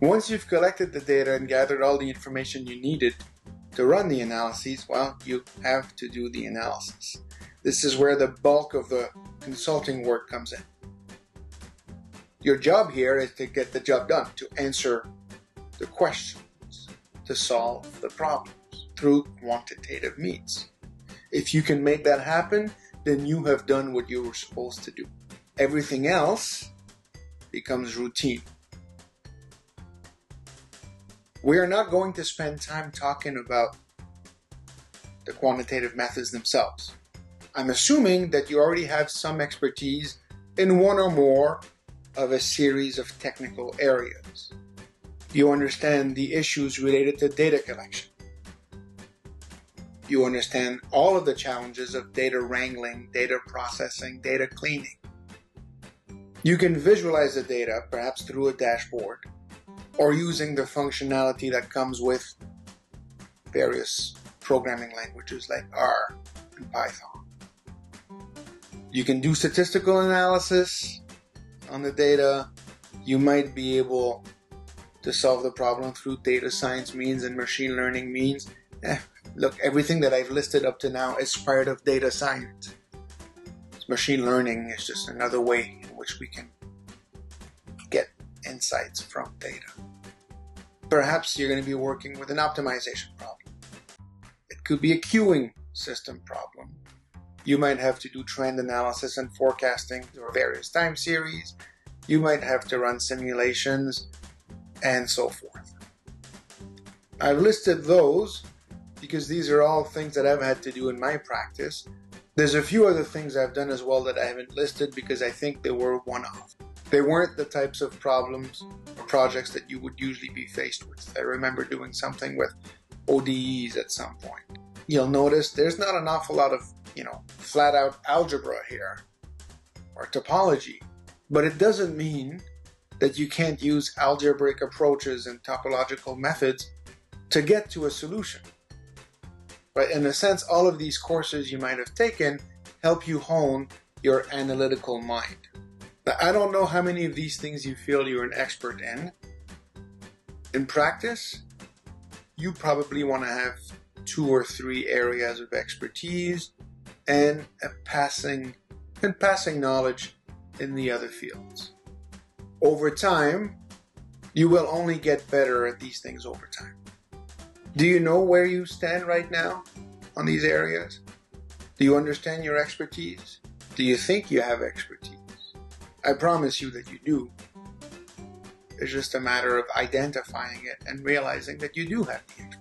Once you've collected the data and gathered all the information you needed to run the analyses, well, you have to do the analysis. This is where the bulk of the consulting work comes in. Your job here is to get the job done, to answer the questions, to solve the problems through quantitative means. If you can make that happen, then you have done what you were supposed to do. Everything else becomes routine. We are not going to spend time talking about the quantitative methods themselves. I'm assuming that you already have some expertise in one or more of a series of technical areas. You understand the issues related to data collection. You understand all of the challenges of data wrangling, data processing, data cleaning. You can visualize the data, perhaps through a dashboard, or using the functionality that comes with various programming languages like R and Python. You can do statistical analysis on the data. You might be able to solve the problem through data science means and machine learning means. Eh, look, everything that I've listed up to now is part of data science. Machine learning is just another way in which we can insights from data. Perhaps you're going to be working with an optimization problem. It could be a queuing system problem. You might have to do trend analysis and forecasting for various time series. You might have to run simulations and so forth. I've listed those because these are all things that I've had to do in my practice. There's a few other things I've done as well that I haven't listed because I think they were one off. They weren't the types of problems or projects that you would usually be faced with. I remember doing something with ODEs at some point. You'll notice there's not an awful lot of, you know, flat out algebra here or topology, but it doesn't mean that you can't use algebraic approaches and topological methods to get to a solution. But in a sense, all of these courses you might have taken help you hone your analytical mind. I don't know how many of these things you feel you're an expert in. In practice, you probably want to have two or three areas of expertise and a passing and passing knowledge in the other fields. Over time, you will only get better at these things over time. Do you know where you stand right now on these areas? Do you understand your expertise? Do you think you have expertise? I promise you that you do. It's just a matter of identifying it and realizing that you do have the expertise.